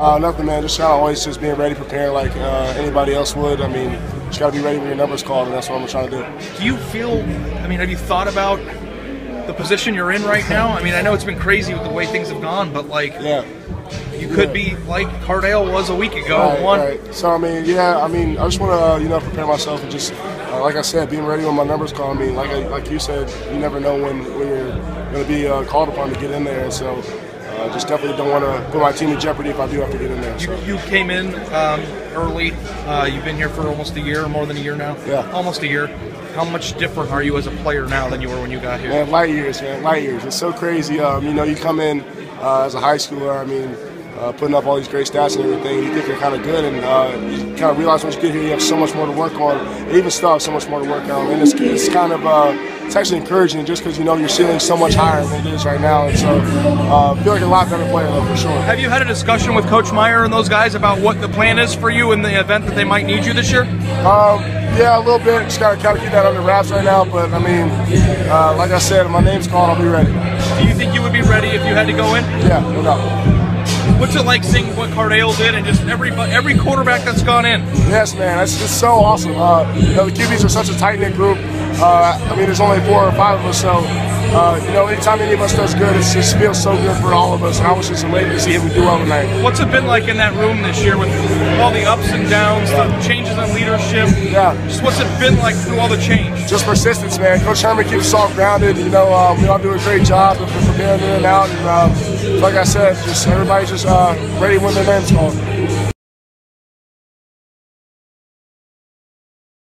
Uh, nothing, man. Just kind of always just being ready, preparing like uh, anybody else would. I mean, just got to be ready when your number's called, and that's what I'm trying to do. Do you feel? I mean, have you thought about the position you're in right now? I mean, I know it's been crazy with the way things have gone, but like, Yeah. you could Yeah. be like Cardale was a week ago. Right, one. right. So I mean, yeah, I mean, I just want to, uh, you know, prepare myself and just, uh, like I said, being ready when my numbers call. I mean, like I, like you said, you never know when when you're going to be uh, called upon to get in there, and so uh, just definitely don't want to put my team in jeopardy if I do have to get in there. You, you came in um, early. Uh, you've been here for almost a year, more than a year now. Yeah. Almost a year. How much different are you as a player now than you were when you got here? Man, light years, man, light years. It's so crazy. Um, you know, you come in uh, as a high schooler. I mean, uh, putting up all these great stats and everything. You think you're kind of good, and uh, you kind of realize once you get here, you have so much more to work on. And even still have so much more to work on. And it's, it's kind of uh, it's actually encouraging just because you know your ceiling's so much higher than it is right now. And so, uh, I feel like a lot better player though for sure. Have you had a discussion with Coach Meyer and those guys about what the plan is for you in the event that they might need you this year? Um, yeah, a little bit. Just gotta kind of keep that under wraps right now. But I mean, uh, like I said, my name's called, I'll be ready. Do you think you would be ready if you had to go in? Yeah, no doubt. What's it like seeing what Cardale did and just every every quarterback that's gone in? Yes, man, that's just so awesome. Uh, you know, the QBs are such a tight knit group. Uh, I mean, there's only four or five of us, so uh, you know, anytime any of us does good, it just feels so good for all of us. And I was just elated to see him do well tonight. What's it been like in that room this year with all the ups and downs, the changes in leadership? Yeah. Just what's it been like through all the change? Just persistence, man. Coach Herman keeps us all grounded. You know, uh, we all do a great job of preparing in and out. And uh, like I said, just everybody's just uh, ready when their name's called.